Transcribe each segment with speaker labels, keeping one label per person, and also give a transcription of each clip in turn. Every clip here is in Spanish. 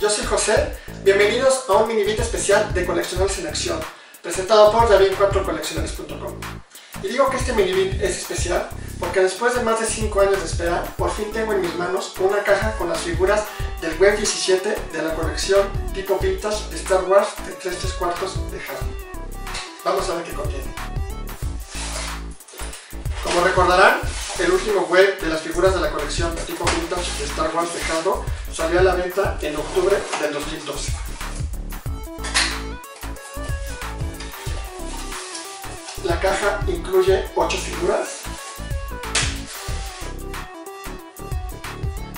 Speaker 1: yo soy José, bienvenidos a un mini video especial de Coleccionables en Acción, presentado por david4coleccionables.com. Y digo que este mini video es especial porque después de más de 5 años de espera, por fin tengo en mis manos una caja con las figuras del Web 17 de la colección tipo vintage de Star Wars de 3 3 cuartos de Hasbro. Vamos a ver qué contiene. Como recordarán, el último web de las figuras de la colección tipo vintage de Star Wars de salió a la venta en octubre del 2012. La caja incluye 8 figuras.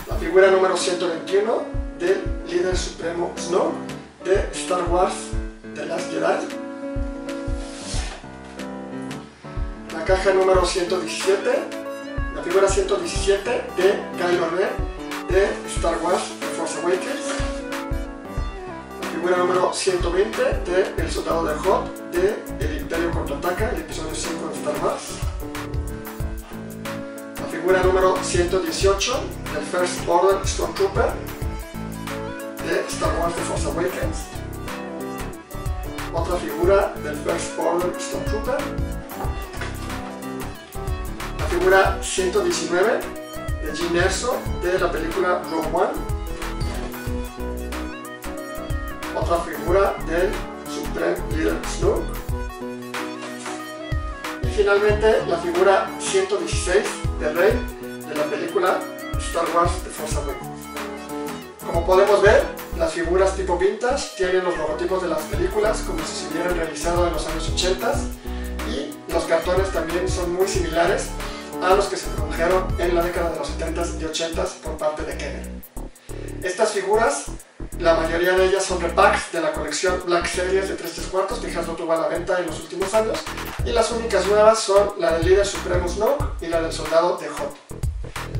Speaker 1: La figura número 121 del líder supremo Snow de Star Wars The Last Jedi. La caja número 117, la figura 117 de Kylo Ren de Star Wars Force Awakens. La figura número 120 de El Soldado de Hoth de El Imperio Contraataca, el episodio 5 de Star Wars. La figura número 118 del First Order Stormtrooper de Star Wars The Force Awakens. Otra figura del First Order Stormtrooper. Figura 119 de Jim Erso de la película Rogue One. Otra figura del Supreme Leader Snoke. Y finalmente la figura 116 de Rey de la película Star Wars The Force Awakens. Como podemos ver, las figuras tipo vintage tienen los logotipos de las películas como si se hubieran realizado en los años 80 y los cartones también son muy similares a los que se produjeron en la década de los 70s y 80s por parte de Kenner. Estas figuras, la mayoría de ellas son repacks de la colección Black Series de 3 3 cuartos que Hasbro tuvo a la venta en los últimos años y las únicas nuevas son la del líder supremo Snoke y la del soldado de Hoth.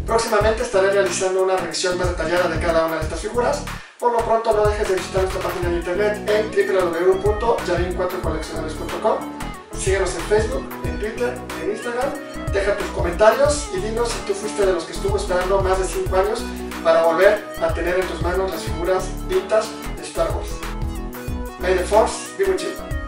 Speaker 1: Próximamente estaré realizando una revisión más detallada de cada una de estas figuras. Por lo pronto no dejes de visitar nuestra página de internet en www.yavin4coleccionales.com Síguenos en Facebook, en Twitter, en Instagram. Deja tus comentarios y dinos si tú fuiste de los que estuvo esperando más de 5 años para volver a tener en tus manos las figuras vintage de Star Wars. May the Force be with you.